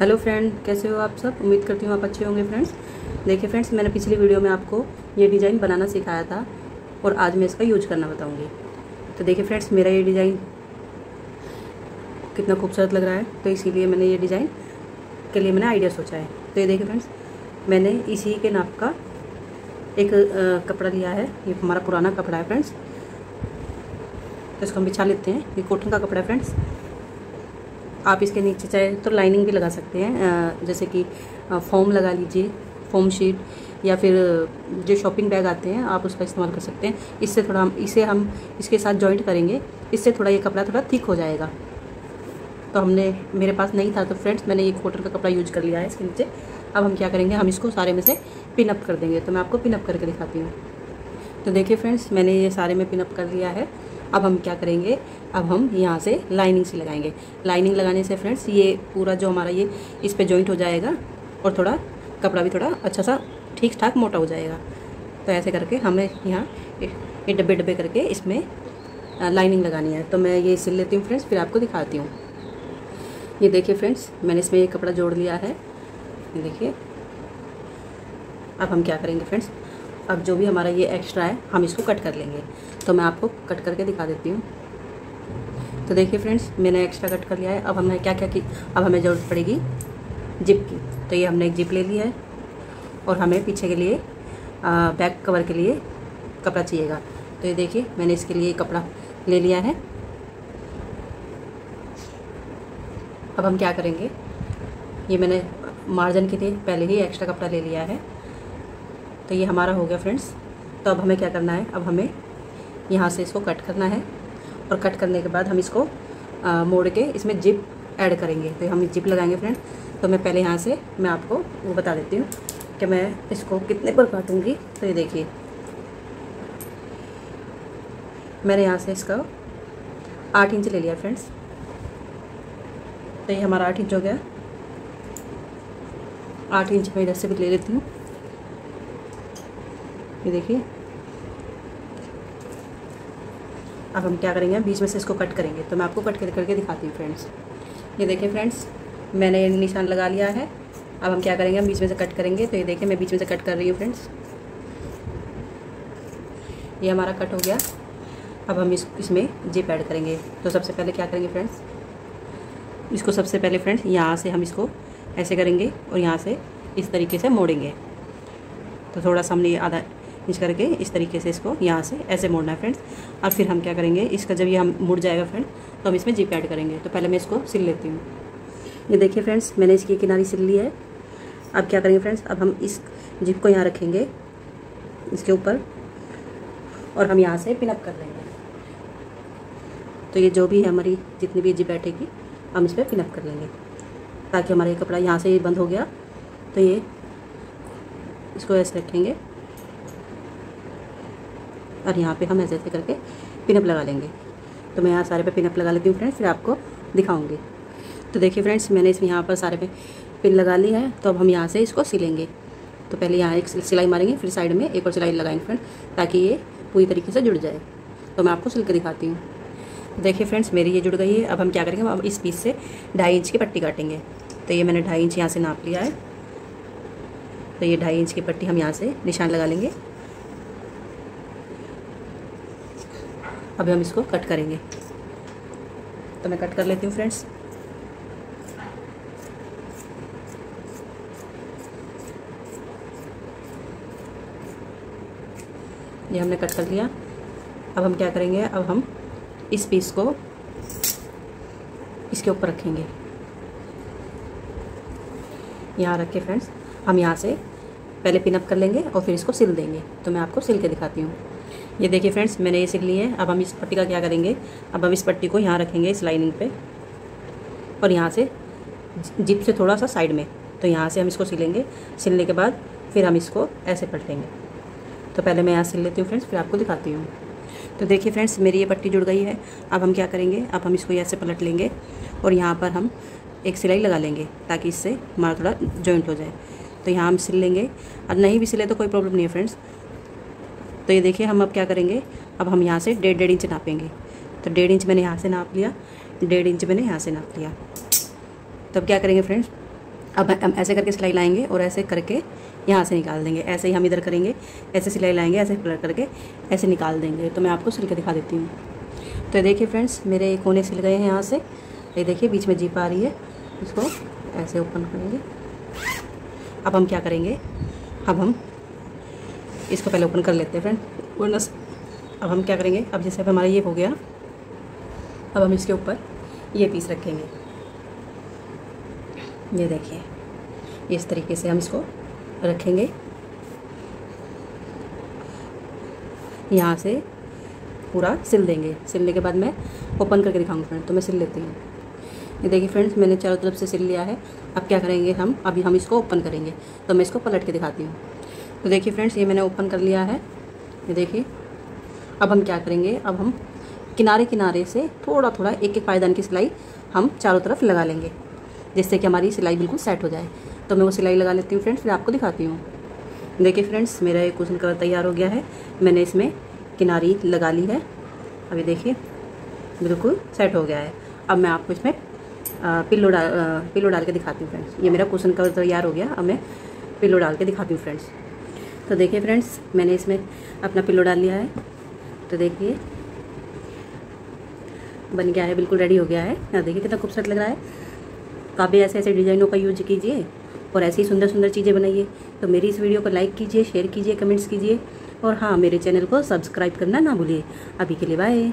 Hello friend, कैसे हो आप सब? उम्मीद करती हूँ आप अच्छे होंगे फ्रेंड्स। देखिए फ्रेंड्स, मैंने पिछली वीडियो में आपको ये डिज़ाइन बनाना सिखाया था और आज मैं इसका यूज़ करना बताऊँगी। तो देखिए फ्रेंड्स, मेरा ये डिज़ाइन कितना खूबसूरत लग रहा है। तो इसीलिए मैंने ये डिज़ाइन के लिए मैंने आइडिया सोचा है। तो ये देखिए फ्रेंड्स, मैंने इसी के नाप का एक कपड़ा लिया है। ये हमारा पुराना कपड़ा है फ्रेंड्स। तो इसको हम बिछा लेते हैं। ये कॉटन का कपड़ा है फ्रेंड्स। आप इसके नीचे चाहे तो लाइनिंग भी लगा सकते हैं जैसे कि फोम लगा लीजिए फोम शीट या फिर जो शॉपिंग बैग आते हैं, आप उसका इस्तेमाल कर सकते हैं। इससे थोड़ा हम, इसे हम इसके साथ जॉइंट करेंगे, इससे थोड़ा ये कपड़ा थोड़ा थिक हो जाएगा। तो हमने, मेरे पास नहीं था तो फ्रेंड्स मैंने ये कॉटन का कपड़ा यूज़ कर लिया है इसके नीचे। अब हम क्या करेंगे, हम इसको सारे में से पिनअप कर देंगे। तो मैं आपको पिनअप करके दिखाती हूँ। तो देखिए फ्रेंड्स मैंने ये सारे में पिनअप कर लिया है। अब हम क्या करेंगे? अब हम यहाँ से लाइनिंग से लगाएँगे। लाइनिंग लगाने से फ्रेंड्स ये पूरा जो हमारा ये इस पर जॉइंट हो जाएगा और थोड़ा कपड़ा भी थोड़ा अच्छा सा ठीक ठाक मोटा हो जाएगा। तो ऐसे करके हमें यहाँ ये डब्बे डब्बे करके इसमें लाइनिंग लगानी है। तो मैं ये सिल लेती हूँ फ्रेंड्स फिर आपको दिखाती हूँ। ये देखिए फ्रेंड्स मैंने इसमें ये कपड़ा जोड़ लिया है। ये देखिए। अब हम क्या करेंगे फ्रेंड्स अब जो भी हमारा ये एक्स्ट्रा है, हम इसको कट कर लेंगे। तो मैं आपको कट करके दिखा देती हूँ। तो देखिए फ्रेंड्स मैंने एक्स्ट्रा कट कर लिया है। अब हमने क्या क्या की? अब हमें ज़रूरत पड़ेगी जिप की। तो ये हमने एक जिप ले ली है और हमें पीछे के लिए बैक कवर के लिए कपड़ा चाहिएगा। तो ये देखिए, मैंने इसके लिए कपड़ा ले लिया है। अब हम क्या करेंगे? ये मैंने मार्जिन के लिए पहले ही एक्स्ट्रा कपड़ा ले लिया है। तो ये हमारा हो गया फ्रेंड्स। तो अब हमें क्या करना है? अब हमें यहाँ से इसको कट करना है और कट करने के बाद हम इसको आ, मोड़ के इसमें जिप ऐड करेंगे। तो हम जिप लगाएँगे फ्रेंड तो मैं पहले यहाँ से मैं आपको वो बता देती हूँ कि मैं इसको कितने पर काटूँगी। तो ये देखिए। मैंने यहाँ से इसका आठ इंच ले लिया फ्रेंड्स। तो ये हमारा आठ इंच हो गया। आठ इंच मैं इधर से भी ले लेती हूँ। ये देखिए। अब हम क्या करेंगे? बीच में से इसको कट करेंगे। तो मैं आपको कट कर, करके दिखाती हूँ फ्रेंड्स ये देखिए फ्रेंड्स मैंने निशान लगा लिया है। अब हम क्या करेंगे? हम बीच में से कट करेंगे। तो ये देखिए, मैं बीच में से कट कर रही हूँ फ्रेंड्स ये हमारा कट हो गया। अब हम इस, इसमें जिप ऐड करेंगे। तो सबसे पहले क्या करेंगे फ्रेंड्स इसको सबसे पहले फ्रेंड्स यहाँ से हम इसको ऐसे करेंगे और यहाँ से इस तरीके से मोड़ेंगे। तो थोड़ा सा हमने आधा इंच करके इस तरीके से इसको यहाँ से ऐसे मोड़ना है फ्रेंड्स। और फिर हम क्या करेंगे, इसका जब ये हम मुड़ जाएगा फ्रेंड तो हम इसमें जिप ऐड करेंगे। तो पहले मैं इसको सिल लेती हूँ। ये देखिए फ्रेंड्स, मैंने इसकी किनारी सिल ली है। अब क्या करेंगे फ्रेंड्स, अब हम इस जिप को यहाँ रखेंगे, इसके ऊपर, और हम यहाँ से पिनअप कर लेंगे तो ये जो भी है हमारी, जितनी भी जिप बैठेगी हम इस पर पिनअप कर लेंगे। ताकि हमारा ये कपड़ा यहाँ से बंद हो गया। तो ये इसको ऐसे रखेंगे। और यहाँ पे हम ऐसे ऐसे करके पिनअप लगा लेंगे। तो मैं यहाँ सारे पे पिनअप लगा लेती हूँ फ्रेंड्स फिर आपको दिखाऊँगी। तो देखिए फ्रेंड्स मैंने इसमें यहाँ पर सारे पे पिन लगा ली है तो अब हम यहाँ से इसको सिलेंगे। तो पहले यहाँ एक सिलाई मारेंगे, फिर साइड में एक और सिलाई लगाएँगे फ्रेंड ताकि ये पूरी तरीके से जुड़ जाए। तो मैं आपको सिल के दिखाती हूँ। देखिए फ्रेंड्स मेरी ये जुड़ गई है। अब हम क्या करेंगे अब इस पीस से ढाई इंच की पट्टी काटेंगे। तो ये मैंने ढाई इंच यहाँ से नाप लिया है। तो ये ढाई इंच की पट्टी हम यहाँ से निशान लगा लेंगे। अभी हम इसको कट करेंगे। तो मैं कट कर लेती हूँ फ्रेंड्स ये हमने कट कर लिया। अब हम क्या करेंगे? अब हम इस पीस को इसके ऊपर रखेंगे। यहाँ रख के फ्रेंड्स हम यहाँ से पहले पिनअप कर लेंगे और फिर इसको सिल देंगे। तो मैं आपको सिल के दिखाती हूँ। ये देखिए फ्रेंड्स, मैंने ये सिल ली है। अब हम इस पट्टी का क्या करेंगे? अब हम इस पट्टी को यहाँ रखेंगे इस लाइनिंग पे और यहाँ से जिप से थोड़ा सा साइड में। तो यहाँ से हम इसको सिलेंगे। सिलने के बाद फिर हम इसको ऐसे पलटेंगे। तो पहले मैं यहाँ सिल लेती हूँ फ्रेंड्स, फिर आपको दिखाती हूँ। तो देखिए फ्रेंड्स, मेरी ये पट्टी जुड़ गई है। अब हम क्या करेंगे? अब हम इसको ऐसे पलट लेंगे और यहाँ पर हम एक सिलाई लगा लेंगे ताकि इससे हमारा थोड़ा जॉइंट हो जाए। तो यहाँ हम सिल लेंगे। और नहीं भी सिले तो कोई प्रॉब्लम नहीं है फ्रेंड्स। तो ये देखिए, हम अब क्या करेंगे? अब हम यहाँ से डेढ़ डेढ़ इंच नापेंगे। तो डेढ़ इंच मैंने यहाँ से नाप लिया, डेढ़ इंच मैंने यहाँ से नाप लिया। तब क्या करेंगे फ्रेंड्स? अब हम ऐसे करके सिलाई लाएँगे और ऐसे करके यहाँ से निकाल देंगे। ऐसे ही हम इधर करेंगे, ऐसे सिलाई लाएँगे, ऐसे कलर करके ऐसे निकाल देंगे। तो मैं आपको सिल के दिखा देती हूँ। तो ये देखिए फ्रेंड्स, मेरे कोने सिल गए हैं यहाँ से। ये देखिए, बीच में जीप आ रही है। इसको ऐसे ओपन करेंगे। अब हम क्या करेंगे? अब हम इसको पहले ओपन कर लेते हैं फ्रेंड वरना अब हम क्या करेंगे? अब जैसे अब हमारा ये हो गया, अब हम इसके ऊपर ये पीस रखेंगे। ये देखिए, इस तरीके से हम इसको रखेंगे। यहाँ से पूरा सिल देंगे। सिलने के बाद मैं ओपन करके दिखाऊँगी फ्रेंड तो मैं सिल लेती हूँ। ये देखिए फ्रेंड्स मैंने चारों तरफ़ से सिल लिया है। अब क्या करेंगे हम? अभी हम इसको ओपन करेंगे। तो मैं इसको पलट के दिखाती हूँ। तो देखिए फ्रेंड्स, ये मैंने ओपन कर लिया है। ये देखिए, अब हम क्या करेंगे? अब हम किनारे किनारे से थोड़ा थोड़ा एक एक पायदान की सिलाई हम चारों तरफ़ लगा लेंगे, जिससे कि हमारी सिलाई बिल्कुल सेट हो जाए। तो मैं वो सिलाई लगा लेती हूँ फ्रेंड्स, फिर आपको दिखाती हूँ। देखिए फ्रेंड्स, मेरा एक कुशन कलर तैयार हो गया है। मैंने इसमें किनारी लगा ली है। अभी देखिए, बिल्कुल सेट हो गया है। अब मैं आपको इसमें पिल्लो डाल पिल्लो डाल के दिखाती हूँ फ्रेंड्स। ये मेरा कुशन कलर तैयार हो गया। अब मैं पिल्लो डाल के दिखाती हूँ फ्रेंड्स। तो देखिए फ्रेंड्स मैंने इसमें अपना पिल्लो डाल लिया है। तो देखिए, बन गया है, बिल्कुल रेडी हो गया है। यहाँ देखिए कितना खूबसूरत लग रहा है। तो आप भी ऐसे ऐसे डिज़ाइनों का यूज़ कीजिए और ऐसी सुंदर सुंदर चीज़ें बनाइए। तो मेरी इस वीडियो को लाइक कीजिए शेयर कीजिए कमेंट्स कीजिए। और हाँ मेरे चैनल को सब्सक्राइब करना ना भूलिए। अभी के लिए बाय